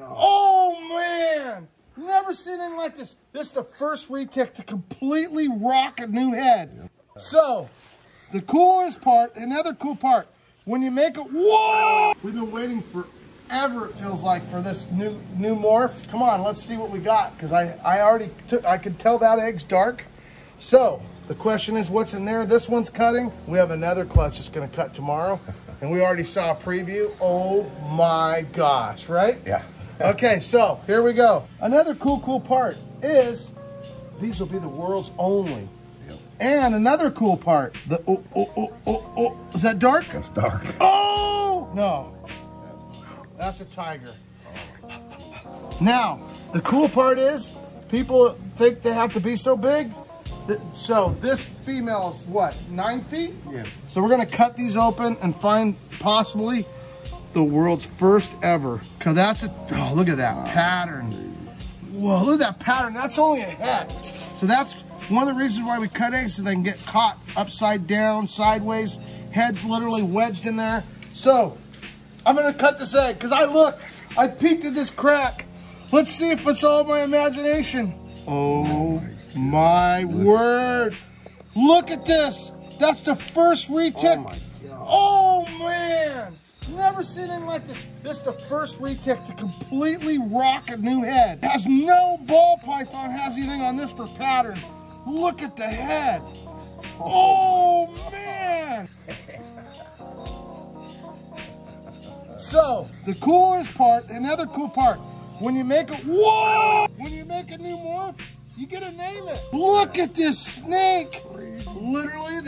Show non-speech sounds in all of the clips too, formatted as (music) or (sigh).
Oh man! Never seen anything like this. This is the first retic to completely rock a new head. So, the coolest part, another cool part, when you make it, whoa! We've been waiting forever, it feels like, for this new new morph. Come on, let's see what we got, because I, I already took, I could tell that egg's dark. So, the question is, what's in there? This one's cutting. We have another clutch that's gonna cut tomorrow. And we already saw a preview. Oh my gosh, right? Yeah. Okay, so here we go. Another cool, cool part is these will be the world's only. And another cool part, the oh, oh, oh, oh, oh, is that dark? It's dark. Oh, no. That's a tiger. Now, the cool part is people think they have to be so big. So this female is what, nine feet? Yeah. So we're gonna cut these open and find possibly the world's first ever. Cause that's a, oh, look at that pattern. Whoa, look at that pattern. That's only a head. So that's one of the reasons why we cut eggs so they can get caught upside down, sideways. Heads literally wedged in there. So I'm gonna cut this egg because I look, I peeked at this crack. Let's see if it's all my imagination. Oh my word. Look at this. That's the first retic. Oh my God. Oh man. Never seen anything like this. This is the first retic to completely rock a new head. Has no ball python has anything on this for pattern. Look at the head. Oh man. So, the coolest part, another cool part, when you make a, whoa! When you make a new morph, you gotta name it. Look at this snake.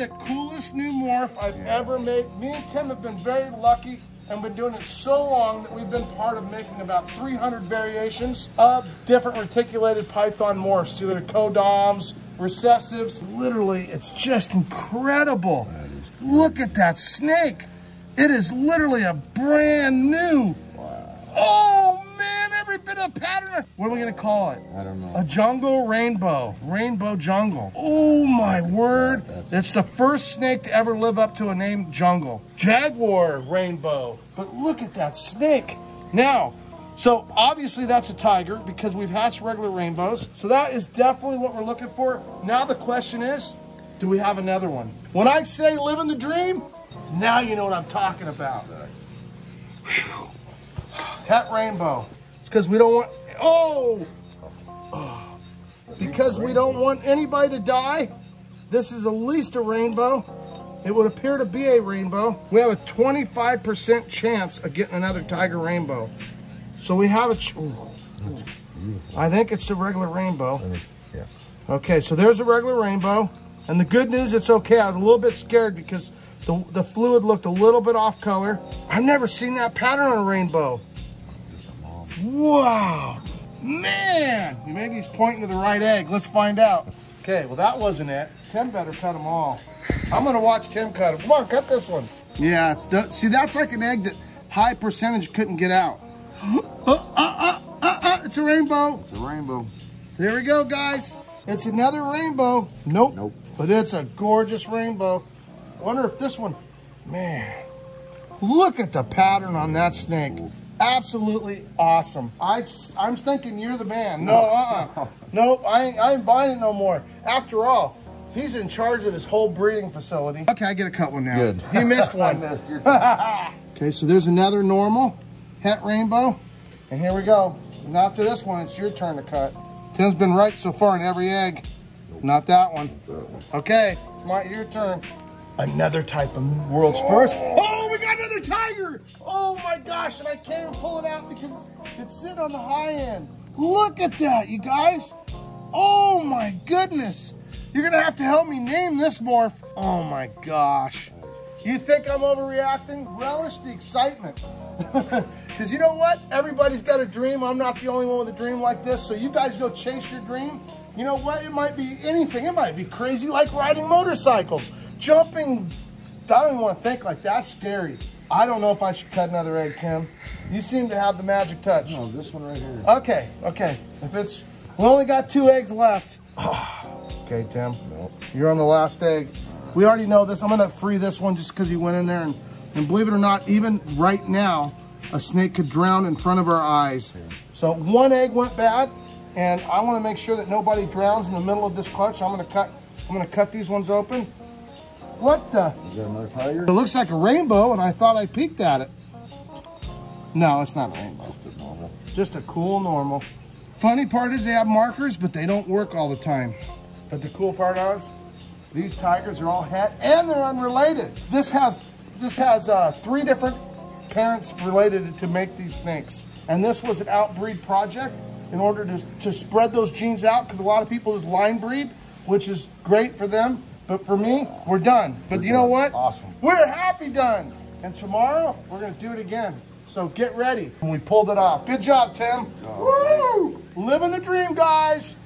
The coolest new morph I've ever made. Me and Tim have been very lucky and been doing it so long that we've been part of making about 300 variations of different reticulated python morphs, either codoms, recessives. Literally, it's just incredible. Look at that snake. It is literally a brand new. Man, every bit of pattern. What are we gonna call it? I don't know. A jungle rainbow. Rainbow jungle. Oh my word. It's the first snake to ever live up to a name jungle. Jaguar rainbow. But look at that snake. Now, so obviously that's a tiger because we've hatched regular rainbows. So that is definitely what we're looking for. Now the question is, do we have another one? When I say living the dream, now you know what I'm talking about. Het rainbow. Because we don't want, oh! Because we don't want anybody to die. This is at least a rainbow. It would appear to be a rainbow. We have a 25% chance of getting another tiger rainbow. So we have a, ooh. I think it's a regular rainbow. Yeah. Okay, so there's a regular rainbow. And the good news, it's okay. I was a little bit scared because the, the fluid looked a little bit off color. I've never seen that pattern on a rainbow. Wow. Man. Maybe he's pointing to the right egg. Let's find out. Okay, well that wasn't it. Tim better cut them all. I'm going to watch Tim cut them. Come on, cut this one. Yeah, it's see, that's like an egg that high percentage couldn't get out. (gasps) Uh, uh, uh, uh, uh, it's a rainbow. It's a rainbow. There we go, guys. It's another rainbow. Nope. Nope. But it's a gorgeous rainbow. I wonder if this one, man, look at the pattern on that snake. Absolutely awesome. I, I'm thinking you're the man. No, uh-uh. (laughs) Nope, I ain't, I ain't buying it no more. After all, he's in charge of this whole breeding facility. Okay, I get a cut one now. Good. He missed (laughs) I one. missed your. (laughs) Okay, so there's another normal het rainbow. And here we go. And after this one, it's your turn to cut. Tim's been right so far in every egg. Not that one. Okay, it's my your turn. Another type of world's first. Oh, we got another tiger! Oh my gosh, and I can't even pull it out because it's sitting on the high end. Look at that, you guys. Oh my goodness. You're gonna have to help me name this morph. Oh my gosh. You think I'm overreacting? Relish the excitement. (laughs) Because you know what? Everybody's got a dream. I'm not the only one with a dream like this. So you guys go chase your dream. You know what? It might be anything. It might be crazy like riding motorcycles, jumping. I don't even want to think like that. That's scary. I don't know if I should cut another egg, Tim. You seem to have the magic touch. No, this one right here. Okay, okay. If it's, we only got two eggs left. (sighs) okay, Tim. You're on the last egg. We already know this. I'm gonna free this one just because he went in there and, and believe it or not, even right now, a snake could drown in front of our eyes. So one egg went bad, and I want to make sure that nobody drowns in the middle of this clutch. I'm going to cut. I'm going to cut these ones open. What the? Is there another tiger? It looks like a rainbow, and I thought I peeked at it. No, it's not a rainbow. Just a normal. Just a cool normal. Funny part is they have markers, but they don't work all the time. But the cool part is, these tigers are all het and they're unrelated. This has this has uh, three different parents related to make these snakes. And this was an outbreed project in order to, to spread those genes out because a lot of people just line breed, which is great for them. But for me, we're done. But We're you know what? Awesome. We're happy done. And tomorrow, we're going to do it again. So get ready. And we pulled it off. Good job, Tim. Oh, Woo! Living the dream, guys.